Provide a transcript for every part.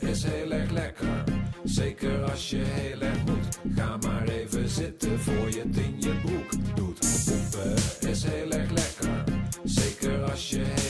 Is heel erg lekker. Zeker als je heel erg moet. Ga maar even zitten voor je het in je broek doet. Poepen is heel erg lekker. Zeker als je.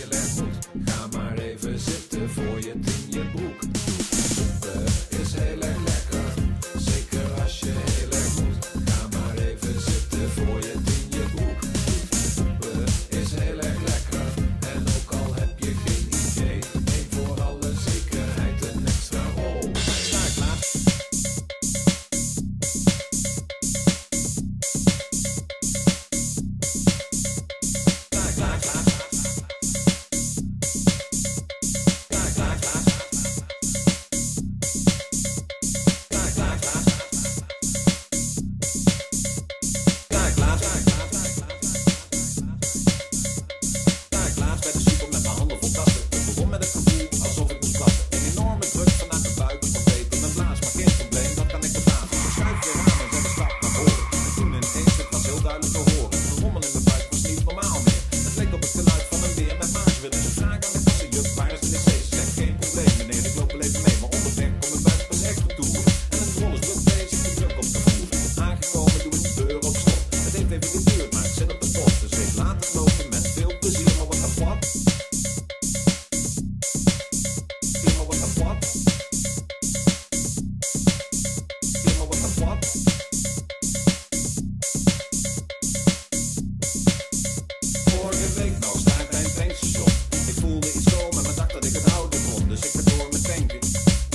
Dus ik ga door met denken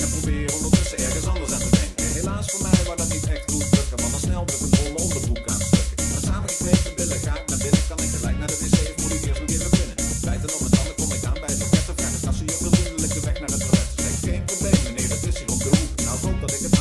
En probeer ondertussen ergens anders aan te denken. Helaas voor mij waar dat niet echt goed lukken. Want dan snel de een bolle onderbroek aan te stukken. Maar samengeknepen billen ga ik naar binnen. Kan ik gelijk naar de wc of moet ik eerst nog even binnen? Bijten op mijn tanden kom ik aan bij het loket. Vraag de kassie een de weg naar het toilet. Ik geen probleem meneer, het is hier op de hoek. Nou hoop dat ik het